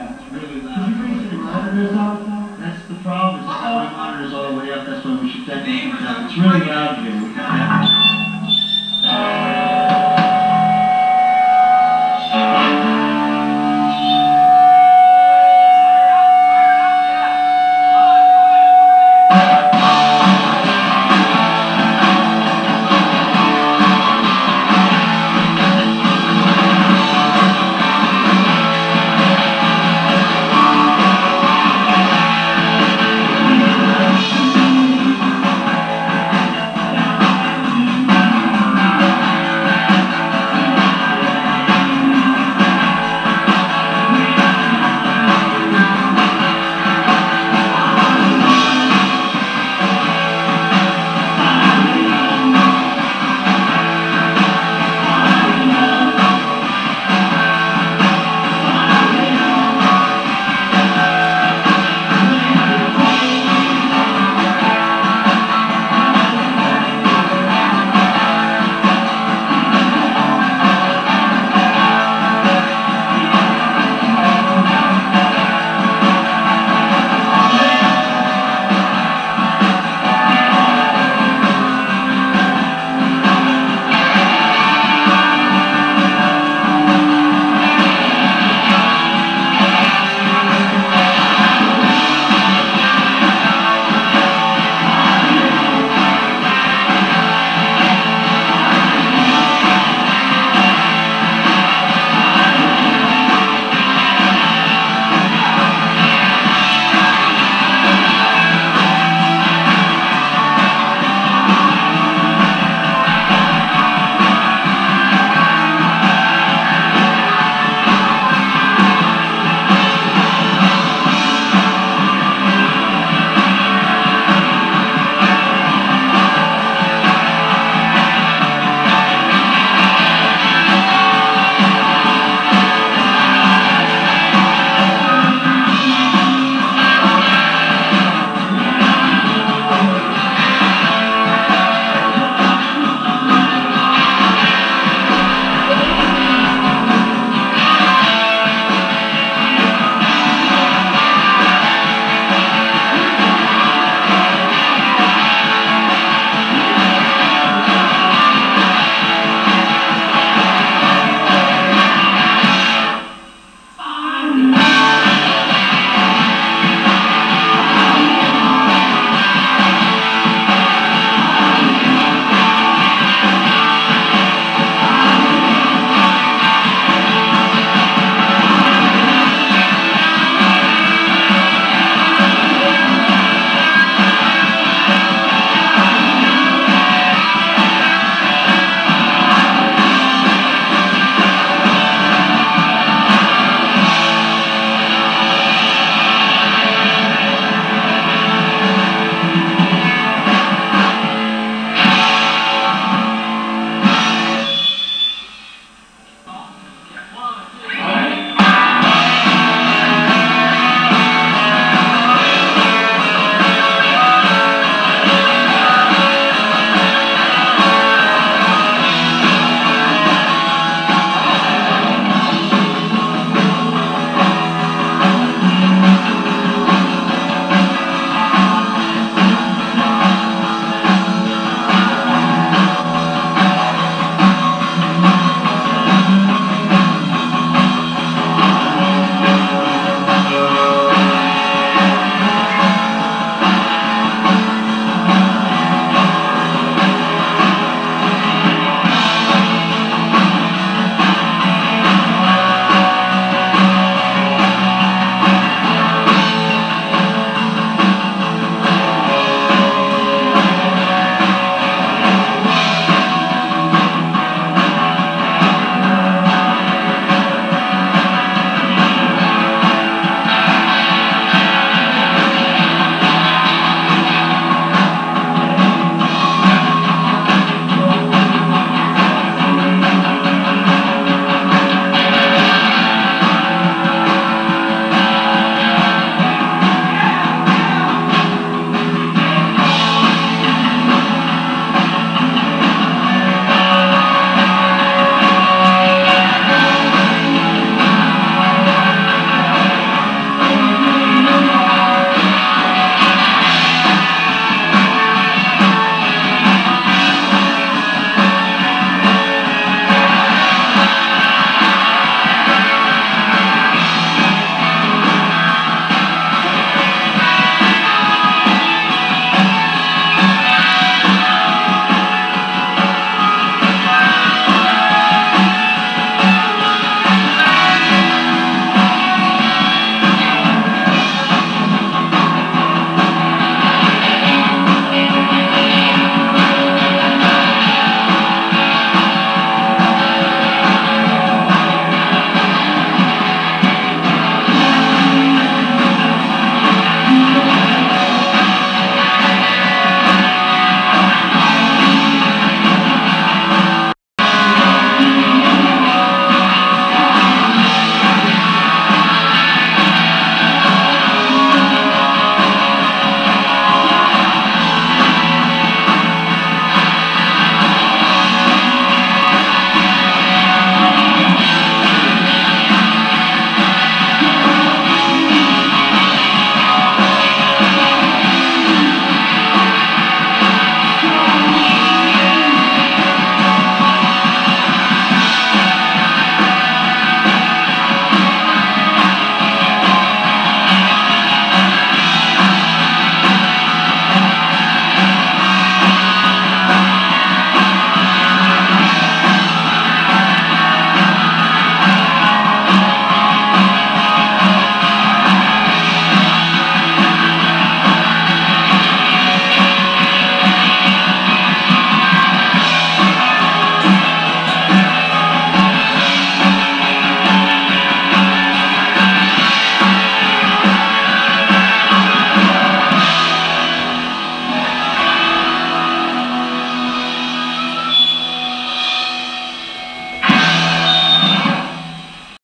Yeah, it's really loud. Did you bring the monitors It's That's the problem. Is monitors all the way up. That's why we should definitely. It's really loud here.